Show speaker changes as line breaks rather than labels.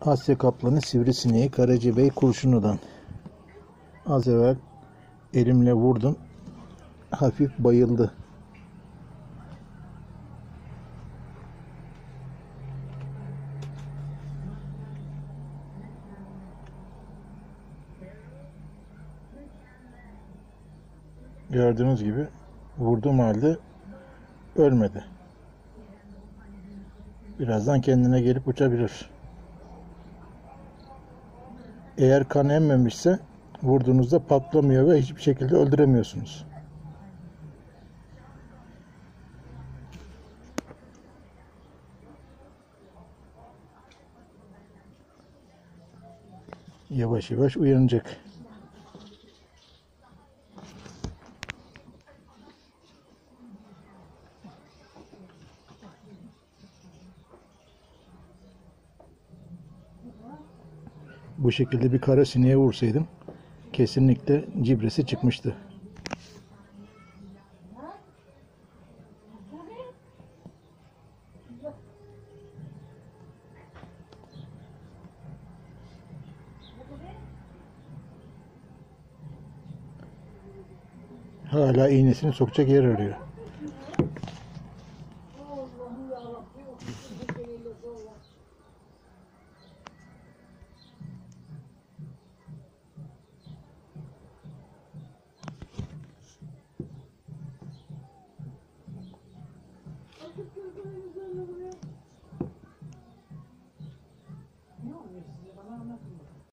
Asya kaplanı sivrisineği Karacabey kurşunudan. Az evvel elimle vurdum. Hafif bayıldı. Gördüğünüz gibi vurduğum halde ölmedi. Birazdan kendine gelip uçabilir. Eğer kan emmemişse vurduğunuzda patlamıyor ve hiçbir şekilde öldüremiyorsunuz. Yavaş yavaş uyanacak. bu şekilde bir kara sineğe vursaydım kesinlikle cibresi çıkmıştı. Hala iğnesini sokacak yer arıyor.